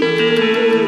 Música